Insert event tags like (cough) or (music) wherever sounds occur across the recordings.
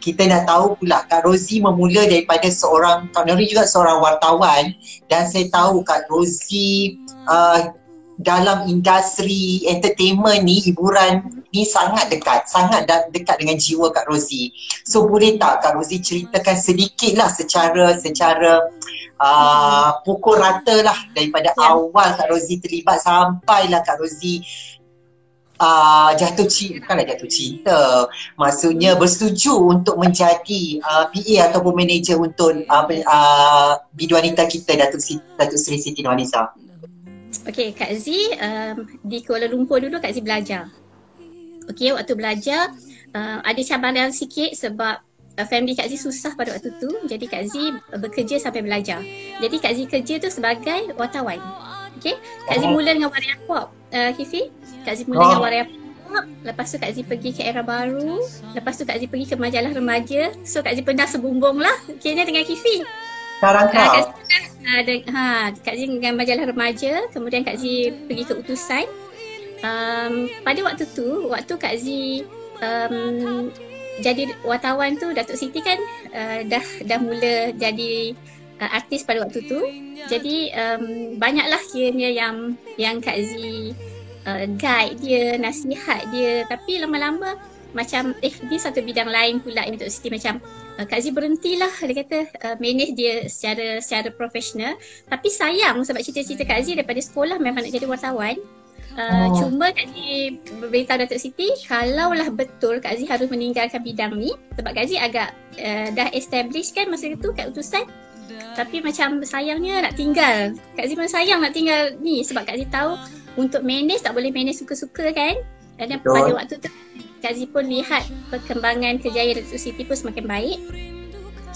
kita nak tahu pula Kak Rozi memula daripada seorang Kak Nuri juga seorang wartawan dan saya tahu Kak Rozi uh, dalam industri entertainment ni hiburan ni sangat dekat sangat dekat dengan jiwa Kak Rozi. So boleh tak Kak Rozi ceritakan sedikit lah secara secara uh, pukul rata lah daripada ya. awal Kak Rozi terlibat sampailah Kak Rozi uh, jatuh cinta bukanlah jatuh cinta. Maksudnya bersetuju untuk menjadi uh, PA ataupun manager untuk uh, uh, bidu wanita kita Datuk, Datuk Seri Siti Nurhaliza. Okay Kak Z um, di Kuala Lumpur dulu Kak Z belajar. Okay waktu belajar uh, ada cabaran sikit sebab uh, family Kak Z susah pada waktu tu. Jadi Kak Z bekerja sampai belajar. Jadi Kak Z kerja tu sebagai wartawan. Okay Kak Z oh. mula dengan Waria Pop uh, Hifi Kak Zee mula oh. dengan Waria Pop Lepas tu Kak Zee pergi ke Era Baru Lepas tu Kak Zee pergi ke majalah remaja So Kak Zee pernah sebumbung lah Kira dengan Kifi Sekarang kau? Kak Zee, ada, ha, Kak Zee dengan majalah remaja Kemudian Kak Zee pergi ke utusan um, Pada waktu tu Waktu Kak Zee um, jadi wartawan tu Datuk Siti kan uh, dah dah mula jadi uh, artis pada waktu tu. Jadi um, banyaklah kiranya yang yang Kak Zee uh, guide dia, nasihat dia. Tapi lama-lama macam eh ni satu bidang lain pula untuk Siti macam uh, Kak Zee berhentilah dia kata uh, manage dia secara secara profesional tapi sayang sebab cita-cita Kak Zee daripada sekolah memang nak jadi wartawan. Uh, oh. Cuma Kak Zee beritahu Datuk Siti Kalaulah betul Kak Zee harus meninggalkan bidang ni Sebab Kak Zee agak uh, dah establish kan masa itu kat utusan. Tapi macam sayangnya nak tinggal. Kak Zee pun sayang nak tinggal ni Sebab Kak Zee tahu untuk manage tak boleh manage suka-suka kan? Dan Betul. pada waktu tu Kak Zee pun lihat perkembangan kejayaan Datuk Siti pun semakin baik.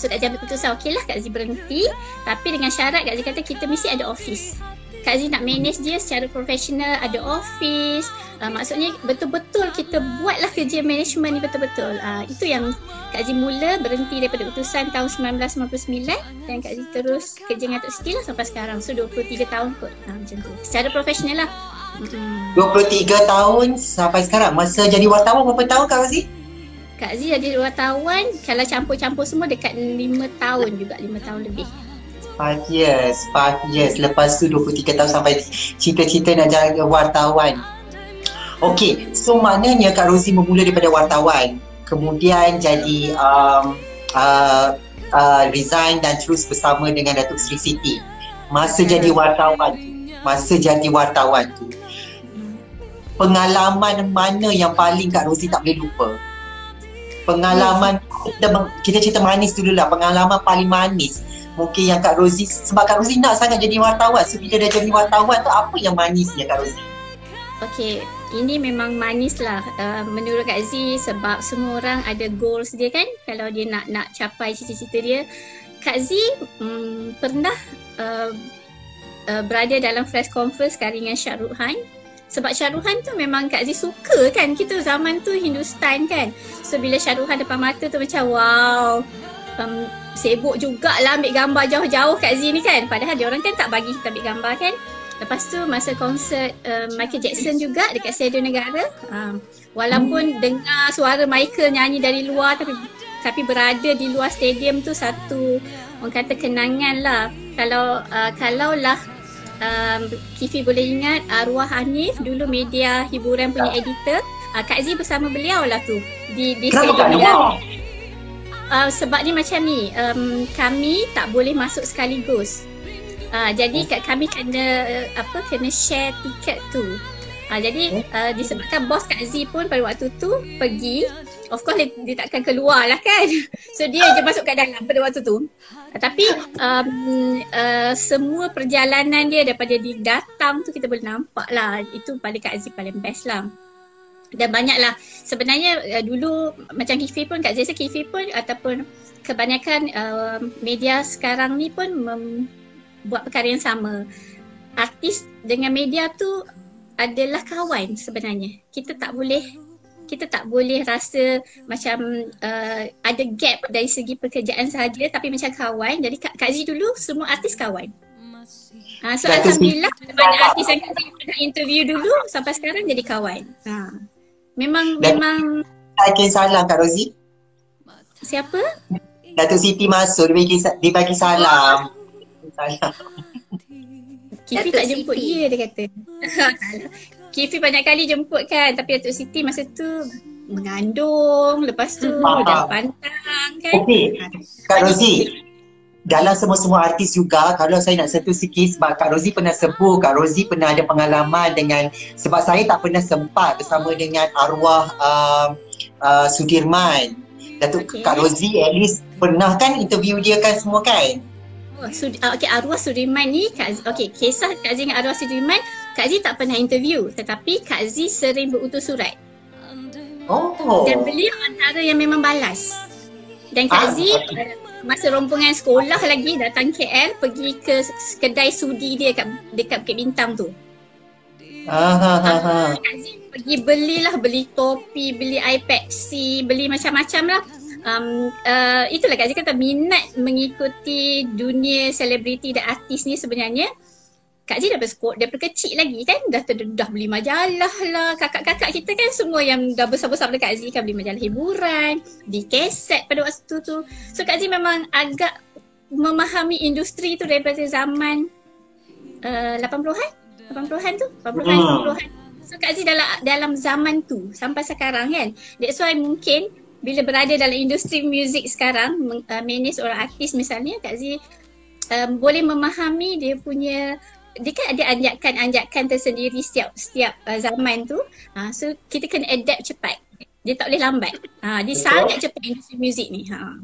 So Kak Zee ambil keputusan okey lah Kak Zee berhenti. Tapi dengan syarat Kak Zee kata kita mesti ada office. Kak Zee nak manage dia secara profesional ada office. Uh, maksudnya betul-betul kita buatlah kerja management ni betul-betul. Uh, itu yang Kak Zee mula berhenti daripada utusan tahun 1999 dan Kak Zee terus kerja dengan Tok Siti lah sampai sekarang. So 23 tahun kot uh, macam tu. Secara profesional lah hmm. 23 tahun sampai sekarang masa jadi wartawan berapa tahun Kak Zee? Kak Zee jadi wartawan kalau campur-campur semua dekat 5 tahun juga 5 tahun lebih Five years, five years. Lepas tu 23 tahun sampai cita-cita nak jadi wartawan. Okay, so maknanya Kak Rozi bermula daripada wartawan. Kemudian jadi um, uh, uh, resign dan terus bersama dengan Datuk Sri Siti. Masa jadi wartawan tu, masa jadi wartawan tu, pengalaman mana yang paling Kak Rozi tak boleh lupa? Pengalaman, kita, kita cerita manis dulu lah, pengalaman paling manis mungkin yang Kak Rozi sebab Kak Rozi nak sangat jadi wartawan. So bila dah jadi wartawan tu apa yang manisnya Kak Rozi? Okay, ini memang manis lah. Uh, menurut Kak Z sebab semua orang ada goals dia kan? Kalau dia nak nak capai cita-cita dia. Kak Z um, pernah uh, uh, berada dalam press conference sekali dengan Shah Rukh Khan sebab Khan tu memang Kak Z suka kan kita zaman tu Hindustan kan so bila Khan depan mata tu macam wow um, sibuk jugalah ambil gambar jauh-jauh kat Z ni kan. Padahal dia orang kan tak bagi kita ambil gambar kan. Lepas tu masa konsert uh, Michael Jackson juga dekat Stadium Negara. Uh, walaupun hmm. dengar suara Michael nyanyi dari luar tapi tapi berada di luar stadium tu satu orang kata kenangan lah. Kalau uh, kalau lah um, Kifi boleh ingat arwah Hanif dulu media hiburan punya editor. Uh, Kak Z bersama beliau lah tu di di Negara. Uh, sebab ni macam ni, um, kami tak boleh masuk sekaligus. Uh, jadi kat kami kena uh, apa kena share tiket tu. Uh, jadi uh, disebabkan bos Kak Z pun pada waktu tu pergi Of course dia, dia takkan keluar lah kan. (laughs) So dia je masuk kat dalam pada waktu tu. Uh, Tapi um, uh, semua perjalanan dia daripada dia datang tu kita boleh nampak lah. Itu paling Kak Z paling best lah. Dan banyaklah. Sebenarnya uh, dulu macam Kifi pun Kak Zesa Kifi pun ataupun kebanyakan uh, media sekarang ni pun buat perkara yang sama. Artis dengan media tu adalah kawan sebenarnya kita tak boleh kita tak boleh rasa macam uh, ada gap dari segi pekerjaan sahaja tapi macam kawan jadi Kak, Kak Z dulu semua artis kawan uh, so Alhamdulillah banyak artis yang kita interview dulu sampai sekarang jadi kawan uh. Memang Dan memang Saya salah Kak Rozi siapa? Datuk Siti masuk dia bagi dia bagi salam. Salam. (laughs) Kifi Datuk tak jemput Siti. dia dia kata. (laughs) Kifi banyak kali jemput kan tapi Datuk Siti masa tu mengandung lepas tu Faham. dah pantang kan. Okey. Kak Rozi, dalam semua-semua artis juga kalau saya nak sentuh sikit sebab Kak Rozi pernah sebut Kak Rozi pernah ada pengalaman dengan sebab saya tak pernah sempat bersama dengan arwah uh, uh, Sudirman Datuk Okey. Kak Rozi at least pernah kan interview dia kan semua kan Sud- uh, okay, arwah Sudirman ni, Kak Z- okay, kisah Kak Z dengan arwah Sudirman, Kak Z tak pernah interview tetapi Kak Z sering berutus surat Oh dan beliau antara yang memang balas. Dan Ah, Kak Z uh, masa rompongan sekolah lagi datang KL pergi ke kedai sudi dia kat dekat Bukit Bintang tu. ah, ah, ah, ah. Kak Z pergi belilah beli topi, beli iPad C, beli macam-macam lah. Um, uh, itulah Kak kata minat mengikuti dunia selebriti dan artis ni sebenarnya Kak Z daripada sekolah, daripada kecil lagi kan? Dah, dah, dah beli majalah lah. Kakak-kakak kita kan semua yang dah besar-besar pada Kak Z kan beli majalah hiburan di keset pada waktu tu. So Kak Z memang agak memahami industri tu daripada zaman uh, 80-an 80-an tu? 80-an Hmm. 90-an so Kak Z dalam dalam zaman tu sampai sekarang kan? That's why mungkin bila berada dalam industri muzik sekarang uh, manage orang artis misalnya Kak Z um, boleh memahami dia punya dia kan ada anjakan-anjakan tersendiri setiap setiap uh, zaman tu. Ha, so kita kena adapt cepat. Dia tak boleh lambat. Ha, dia Betul. sangat cepat industri muzik ni. Ha.